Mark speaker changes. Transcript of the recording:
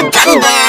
Speaker 1: a